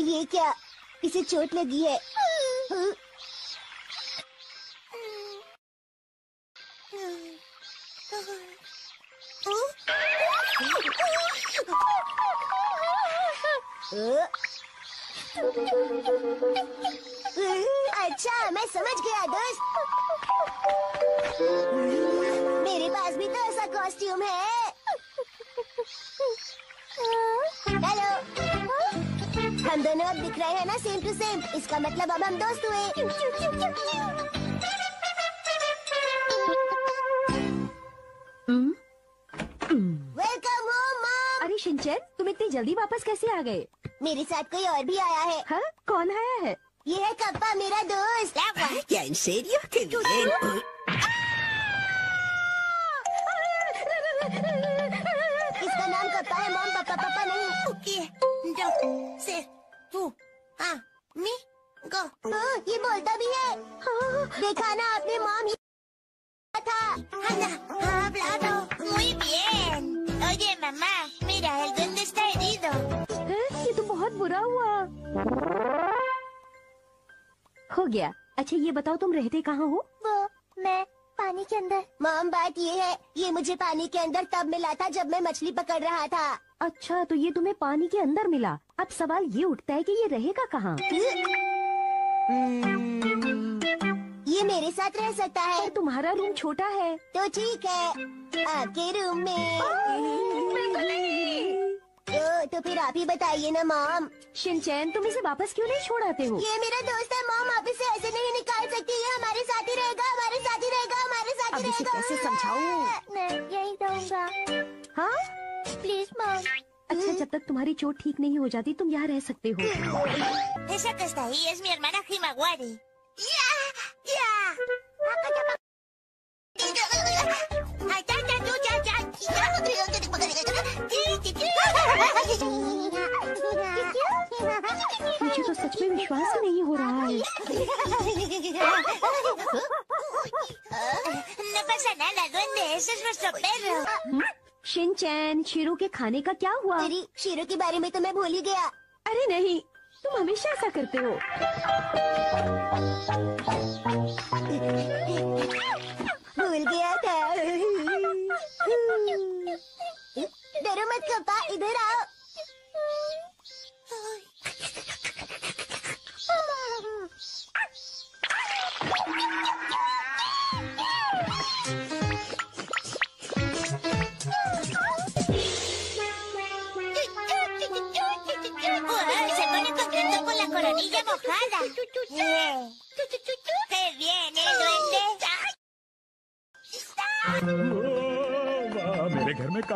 ये क्या इसे चोट लगी है? अच्छा मैं समझ गया, दोस्त। मेरे पास भी तो ऐसा कॉस्ट्यूम है। हेलो हम दोनों अब दिख रहे हैं ना सेम टू सेम इसका मतलब अब हम दोस्त हुए. वेलकम होम मॉम अरे शिनचैन तुम इतनी जल्दी वापस कैसे आ गए? मेरे साथ कोई और भी आया है. हाँ कौन आया है? ये है कप्पा मेरा दोस्त. ¿Ya en serio? ¡Qué बताओ तुम रहते कहाँ हो? वो मैं पानी के अंदर। मॉम बात ये है ये मुझे पानी के अंदर तब मिला था जब मैं मछली पकड़ रहा था। अच्छा तो ये तुम्हें पानी के अंदर मिला। अब सवाल ये उठता है कि ये रहेगा कहाँ? ये मेरे साथ रह सकता है। तुम्हारा रूम छोटा है। तो ठीक है आपके रूम में। तो, फिर आप ही बताइए ना मॉम। शिनचैन तुम इसे वापस क्यों नहीं छोड़ आते हो? ये मेरा दोस्त है मॉम। आप इसे ऐसे नहीं निकाल सकती। ये हमारे साथ ही रहेगा हमारे साथ ही रहेगा हमारे साथ ही अब इसे रहेगा। कैसे समझाऊं? मैं यही रहूँगा हाँ? Please mom. अच्छा जब तक तुम्हारी चोट ठीक नहीं हो जाती तुम यहाँ रह सकते हो. मुझे तो सच में विश्वास ही नहीं हो रहा है। perro. शिनचैन शेरों के खाने का क्या हुआ? अरे शेरों के बारे में तो मैं भूल ही गया। अरे नहीं तुम हमेशा ऐसा करते हो। भूल गया था। डरो मत कप्पा इधर आओ। い。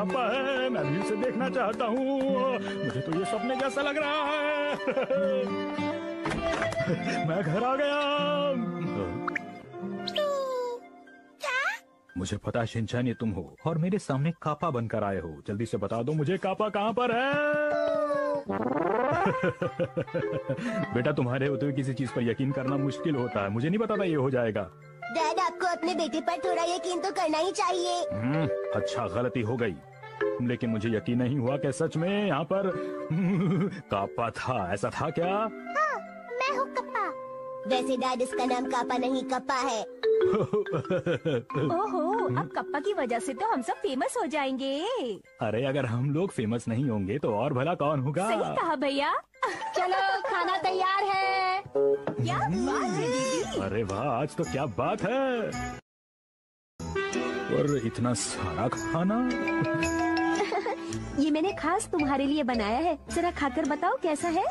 कापा है मैं भी उसे देखना चाहता हूँ। मुझे तो ये सपने जैसा लग रहा है। मैं घर आ गया। मुझे पता है शिनचैन ये तुम हो। और मेरे सामने कापा बनकर आए हो। जल्दी से बता दो मुझे कापा कहाँ पर है? बेटा तुम्हारे होते हुए किसी चीज़ पर यकीन करना मुश्किल होता है। मुझे नहीं पता था ये हो जाएगा। डैड आपको अपने बेटे पर थोड़ा यकीन तो करना ही चाहिए। हम्म, अच्छा गलती हो गई। लेकिन मुझे यकीन नहीं हुआ कि सच में यहाँ पर कापा था। ऐसा था क्या? हाँ, मैं हूँ कप्पा। वैसे डैड इसका नाम कापा नहीं कप्पा है। ओहो अब कप्पा की वजह से तो हम सब फ़ेमस हो जाएँगे। अरे अगर हम लोग फ़ेमस नहीं होंगे तो और भला कौन होगा? सही कहा भैया। चलो खाना तैयार है। क्या बात है दीदी? अरे वाह आज तो क्या बात है। और इतना सारा खाना? ये मैंने खास तुम्हारे लिए बनाया है। जरा खाकर बताओ कैसा है?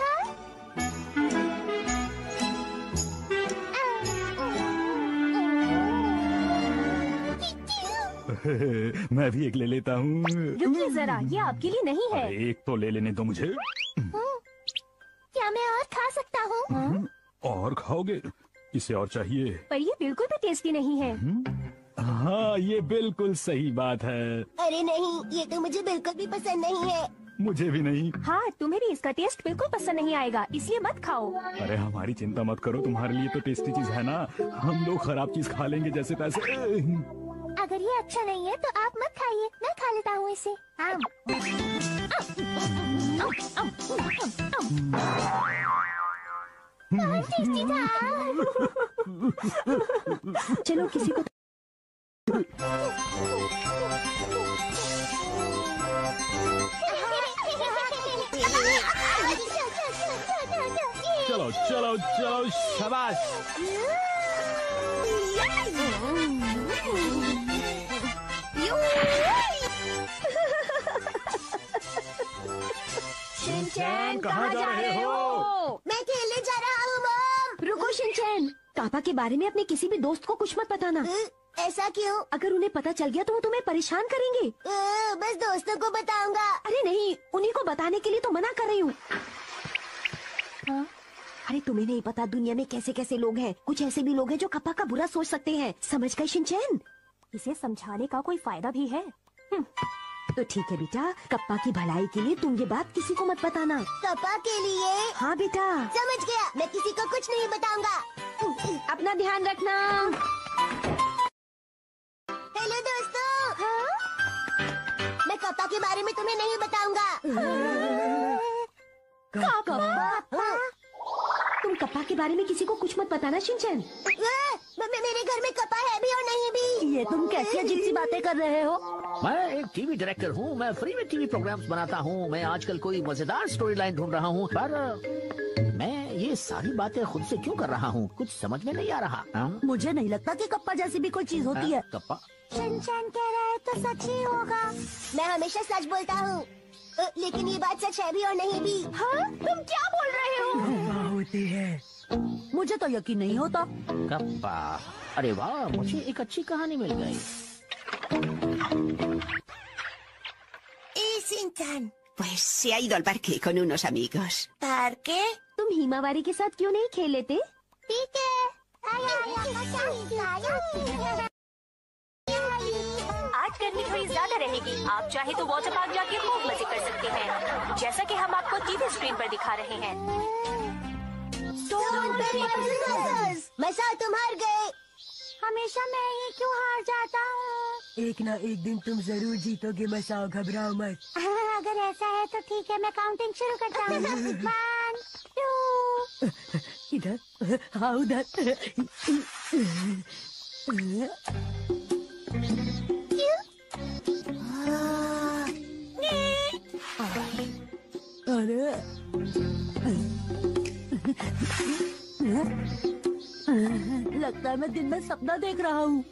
मैं भी एक ले लेता हूँ। रुकिए जरा ये आपके लिए नहीं है। एक तो ले लेने दो मुझे। क्या मैं और खा सकता हूँ? हम्म, और खाओगे? इसे और चाहिए। पर ये बिल्कुल भी टेस्टी नहीं है। हाँ ये बिल्कुल सही बात है। अरे नहीं ये तो मुझे बिल्कुल भी पसंद नहीं है। मुझे भी नहीं। हाँ तुम्हें भी इसका टेस्ट बिल्कुल पसंद नहीं आएगा इसलिए मत खाओ। अरे हमारी चिंता मत करो तुम्हारे लिए तो टेस्टी चीज़ है ना। हम लोग खराब चीज़ खा लेंगे जैसे तैसे अगर ये अच्छा नहीं है तो आप मत खाइए मैं खा लेता हूँ इसे। आम। चलो किसी को चलो चलो चलो शाबाश। शिनचैन कहाँ जा रहे हो? मैं खेलने जा रहा हूँ मॉम। रुको शिनचैन। पापा के बारे में अपने किसी भी दोस्त को कुछ मत बताना। अ, ऐसा क्यों? अगर उन्हें पता चल गया तो वो तुम्हें परेशान करेंगे। बस दोस्तों को बताऊँगा। अरे नहीं उन्हीं को बताने के लिए तो मना कर रही हूँ। हाँ? अरे तुम्हें नहीं पता दुनिया में कैसे कैसे लोग हैं। कुछ ऐसे भी लोग हैं जो कप्पा का बुरा सोच सकते हैं। समझ गए शिनचैन? इसे समझाने का कोई फ़ायदा भी है? हम्म, तो ठीक है बेटा कप्पा की भलाई के लिए तुम ये बात किसी को मत बताना। पापा के लिए? हाँ बेटा। समझ गया मैं किसी को कुछ नहीं बताऊँगा। अपना ध्यान रखना। कप्पा के बारे में तुम्हें नहीं बताऊँगा। तुम कप्पा के बारे में किसी को कुछ मत बताना शिनचैन। म- म- मेरे घर में कप्पा है भी और नहीं भी। ये तुम कैसी अजीब सी बातें कर रहे हो? मैं एक टीवी डायरेक्टर हूँ मैं फ्री में टीवी प्रोग्राम्स बनाता हूँ मैं आजकल कोई मज़ेदार स्टोरी लाइन ढूंढ रहा हूँ पर मैं ये सारी बातें खुद से क्यों कर रहा हूँ? कुछ समझ में नहीं आ रहा। हाँ? मुझे नहीं लगता कि कप्पा जैसी भी कोई चीज़ होती है। कप्पा? शनशान कह रहा है तो सच ही होगा मैं हमेशा सच बोलता हूँ लेकिन ये बात सच है भी और नहीं भी हाँ तुम क्या बोल रहे हो होती है मुझे तो यकीन नहीं होता कप्पा अरे वाह मुझे एक अच्छी कहानी मिल गई. Pues se ha ido al parque con unos amigos. ¿Parque? तुम हिमावारी के साथ क्यों नहीं खेल लेते ठीक है आज गर्मी थोड़ी ज़्यादा रहेगी। आप चाहे तो वाटर पार्क जाके खूब मज़े कर सकते हैं। जैसा कि हम आपको टीवी स्क्रीन पर दिखा रहे हैं। मसा तुम हार गए। हमेशा मैं ही क्यों हार जाता हूँ? एक ना एक दिन तुम ज़रूर जीतोगे मसाओ घबराओ मत। अगर ऐसा है तो ठीक है मैं काउंटिंग शुरू करता हूँ। वन टू इधर हाँ उधर। लगता है मैं दिन में सपना देख रहा हूँ।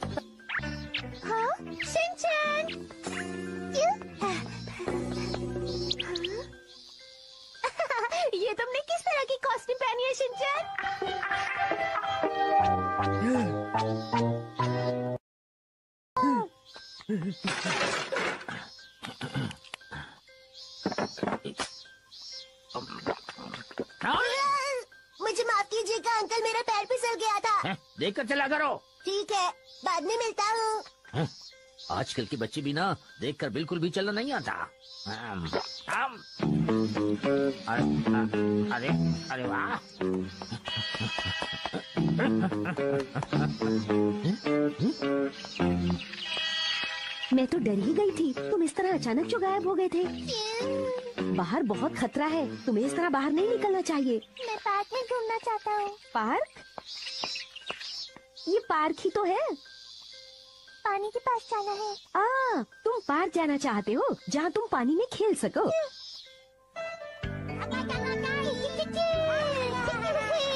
हैं? देख कर चला करो ठीक है बाद में मिलता हूँ। आजकल की बच्ची भी ना देखकर बिल्कुल भी चलना नहीं आता। हम, हम। अरे अरे अरे वाह। मैं तो डर ही गई थी। तुम इस तरह अचानक जो गायब हो गए थे। बाहर बहुत खतरा है। तुम्हें इस तरह बाहर नहीं निकलना चाहिए। मैं पार्क में घूमना चाहता हूँ। पार्क? पार्क ही तो है पानी के पास जाना है आ, तुम पार्क जाना चाहते हो जहाँ तुम पानी में खेल सको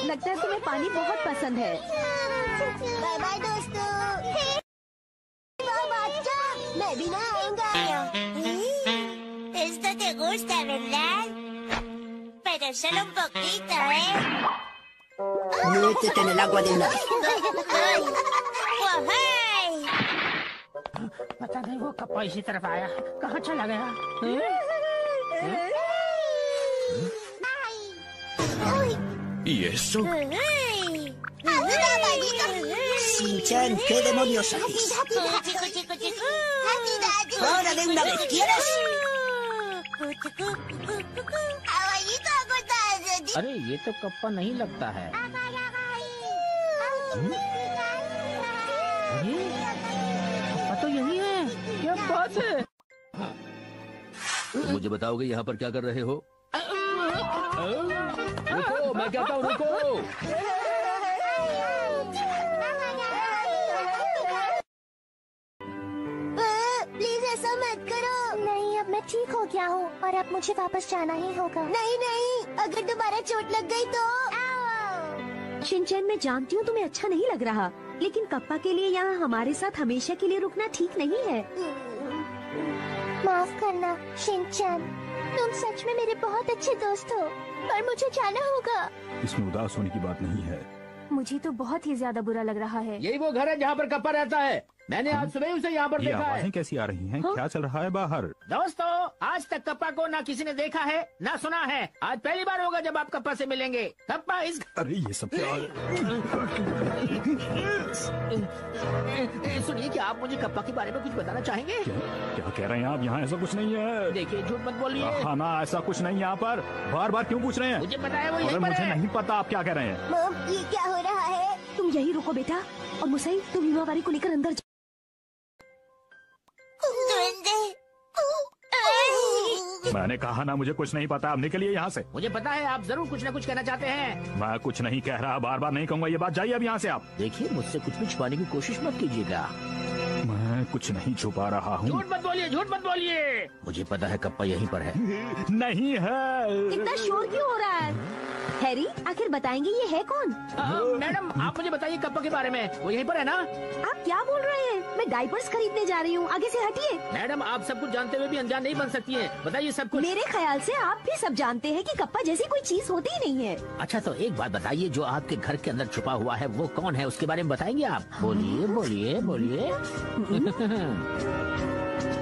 लगता है तुम्हें पानी बहुत पसंद है बाय बाय दोस्तों अच्छा, मैं भी ना आऊँगा Esto te gusta, ¿verdad? Pero solo un poquito, ¿eh? Métete en el agua de una vez. पता नहीं वो कप्पा इसी तरफ़ आया कहाँ चला गया ¿Y eso? ¡Ay! Sinchan, ¿qué demonios haces? ¡Chico, chico, chico, chico! ¡Ahora de una vez! ¿Quieres? ¡Caballito, acostado! अरे ये तो कप्पा नहीं लगता है मुझे बताओगे यहाँ पर क्या कर रहे हो? रुको मैं कहता हूँ रुको। प्लीज़ ऐसा मत करो। नहीं अब मैं ठीक हो गया हूँ और अब मुझे वापस जाना ही होगा। नहीं नहीं अगर दोबारा चोट लग गई तो। शिनचैन मैं जानती हूँ तुम्हें अच्छा नहीं लग रहा लेकिन कप्पा के लिए यहाँ हमारे साथ हमेशा के लिए रुकना ठीक नहीं है। माफ़ करना शिनचैन। तुम सच में मेरे बहुत अच्छे दोस्त हो पर मुझे जाना होगा। इसमें उदास होने की बात नहीं है। मुझे तो बहुत ही ज़्यादा बुरा लग रहा है। यही वो घर है जहाँ पर कप्पा रहता है। मैंने आज सुबह उसे यहाँ पर देखा है। कैसी आ रही हैं? क्या चल रहा है बाहर? दोस्तों आज तक कप्पा को ना किसी ने देखा है ना सुना है। आज पहली बार होगा जब आप कप्पा से मिलेंगे। कप्पा इस अरे ये सब क्या? सुनिए कि आप मुझे कप्पा के बारे में कुछ बताना चाहेंगे? क्या? क्या कह रहे हैं आप? यहाँ ऐसा कुछ नहीं है। देखिए झूठ मत बोलिए। हाँ ना ऐसा कुछ नहीं यहाँ पर। बार बार क्यों पूछ रहे हैं? मुझे पता है वो यहीं पर मुझे नहीं पता आप क्या कह रहे हैं। ये क्या हो रहा है? तुम यही रुको बेटा। और मुसई तुम हिमावारी को लेकर अंदर मैंने कहा ना मुझे कुछ नहीं पता। अब निकलिए यहाँ से। मुझे पता है आप ज़रूर कुछ न कुछ कहना चाहते हैं। मैं कुछ नहीं कह रहा बार बार नहीं कहूँगा। ये बात जाइए अब यहाँ से आप। देखिए मुझसे कुछ भी छुपाने की कोशिश मत कीजिएगा। मैं कुछ नहीं छुपा रहा हूँ। झूठ मत बोलिए झूठ मत बोलिए। मुझे पता है कप्पा यहीं पर है। नहीं है। इतना शोर क्यों हो रहा है? हैरी आखिर बताएँगे ये है कौन? मैडम आप मुझे बताइए कप्पा के बारे में। वो यहीं पर है ना? आप क्या बोल रहे हैं? मैं डाइपर्स खरीदने जा रही हूँ। आगे से हटिए। मैडम आप सब कुछ जानते हुए भी अनजान नहीं बन सकती हैं। बताइए सब कुछ। मेरे ख्याल से आप भी सब जानते हैं कि कप्पा जैसी कोई चीज़ होती ही नहीं है। अच्छा तो एक बात बताइए जो आपके घर के अंदर छुपा हुआ है वो कौन है? उसके बारे में बताएँगे आप? बोलिए बोलिए बोलिए।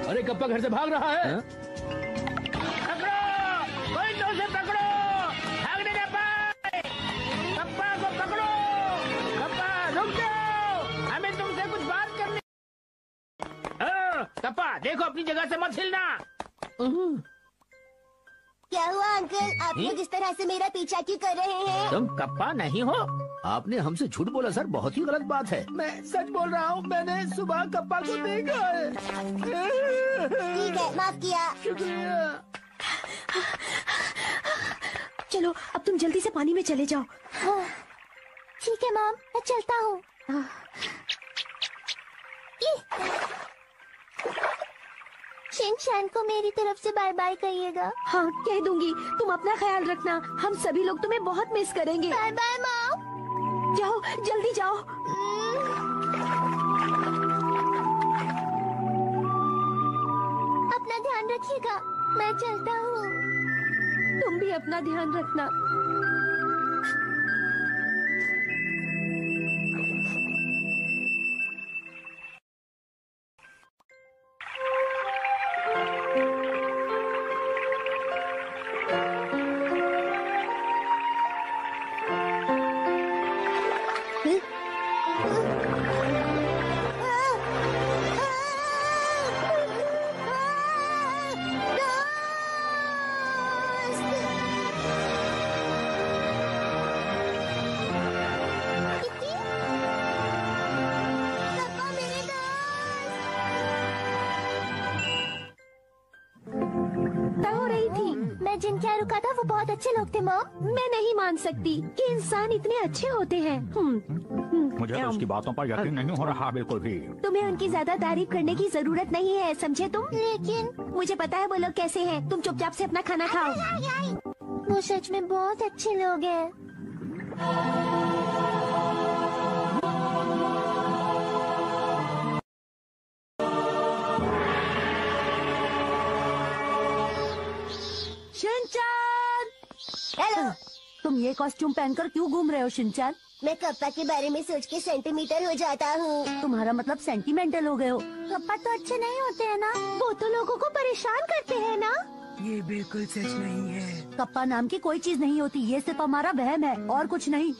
अरे कप्पा घर से भाग रहा है? देखो अपनी जगह से मत हिलना। क्या हुआ अंकल? आप लोग इस तरह से मेरा पीछा क्यों कर रहे हैं? तुम कप्पा नहीं हो। आपने हमसे झूठ बोला सर। बहुत ही गलत बात है। मैं सच बोल रहा हूँ मैंने सुबह कप्पा को देखा है। ठीक है माफ़ किया। शुक्रिया। चलो अब तुम जल्दी से पानी में चले जाओ। हाँ, ठीक है मैम। मैं चलता हूँ। शिनचैन को मेरी तरफ़ से बाय बाय कहिएगा। हाँ कह दूँगी। तुम अपना ख्याल रखना। हम सभी लोग तुम्हें बहुत मिस करेंगे। बाय बाय मॉम जाओ जल्दी जाओ। अपना ध्यान रखिएगा। मैं चलता हूँ। तुम भी अपना ध्यान रखना। क्या रुका था वो बहुत अच्छे लोग थे माँ मैं नहीं मान सकती कि इंसान इतने अच्छे होते हैं मुझे तो उसकी बातों पर यकीन नहीं हो रहा बिल्कुल भी। तुम्हें उनकी ज़्यादा तारीफ़ करने की ज़रूरत नहीं है समझे तुम? लेकिन मुझे पता है वो लोग कैसे है। तुम चुपचाप ऐसी अपना खाना खाओ। वो सच में बहुत अच्छे लोग हैं। ये कॉस्ट्यूम पहनकर क्यों घूम रहे हो शिनचान? मैं कप्पा के बारे में सोच के सेंटीमीटर हो जाता हूँ। तुम्हारा मतलब सेंटीमेंटल हो गए हो। कप्पा तो अच्छे नहीं होते हैं ना? वो तो लोगों को परेशान करते हैं ना? ये बिल्कुल सच नहीं है। कप्पा नाम की कोई चीज़ नहीं होती ये सिर्फ़ हमारा वहम है और कुछ नहीं।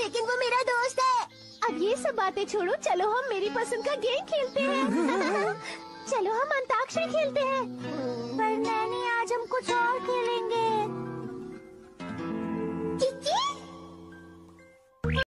लेकिन वो मेरा दोस्त है। अब ये सब बातें छोड़ो चलो हम मेरी पसंद का गेम खेलते हैं। चलो हम अंताक्षरी खेलते हैं। पर नैनी आज हम कुछ और खेलेंगे।